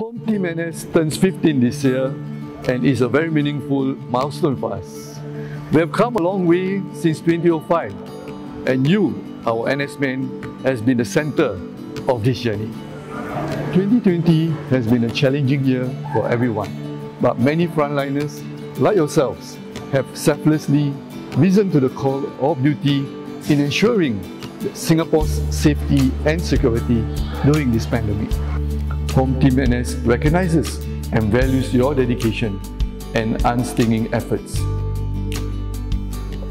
Home Team NS turns 15 this year and is a very meaningful milestone for us. We have come a long way since 2005 and you, our NS men, has been the center of this journey. 2020 has been a challenging year for everyone, but many frontliners, like yourselves, have selflessly risen to the call of duty in ensuring Singapore's safety and security during this pandemic. Home Team NS recognizes and values your dedication and unstinging efforts.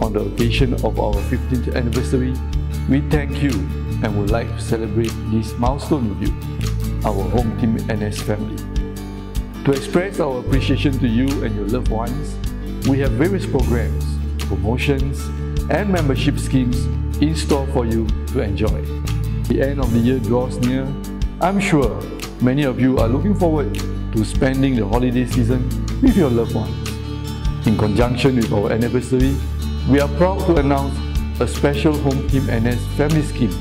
On the occasion of our 15th anniversary, we thank you and would like to celebrate this milestone with you, our Home Team NS family. To express our appreciation to you and your loved ones, we have various programs, promotions, and membership schemes in store for you to enjoy. The end of the year draws near. I'm sure many of you are looking forward to spending the holiday season with your loved ones. In conjunction with our anniversary, we are proud to announce a special Home Team NS family scheme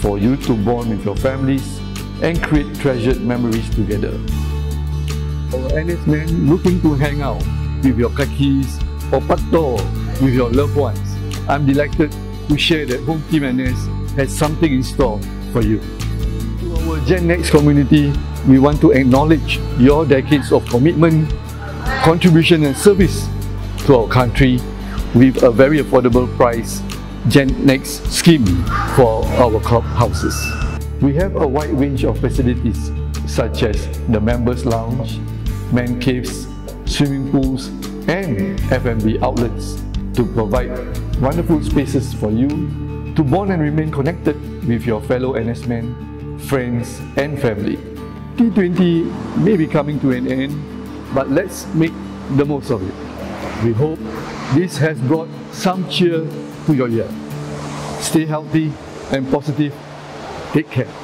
for you to bond with your families and create treasured memories together. Our NS men looking to hang out with your kakis or pato with your loved ones. I'm delighted to share that Home Team NS has something in store for you. Gen Next community, we want to acknowledge your decades of commitment, contribution and service to our country with a very affordable price Gen Next scheme for our clubhouses. We have a wide range of facilities such as the members lounge, man caves, swimming pools and F&B outlets to provide wonderful spaces for you to bond and remain connected with your fellow NS men, friends and family. T20 may be coming to an end, but let's make the most of it. We hope this has brought some cheer to your year. Stay healthy and positive. Take care.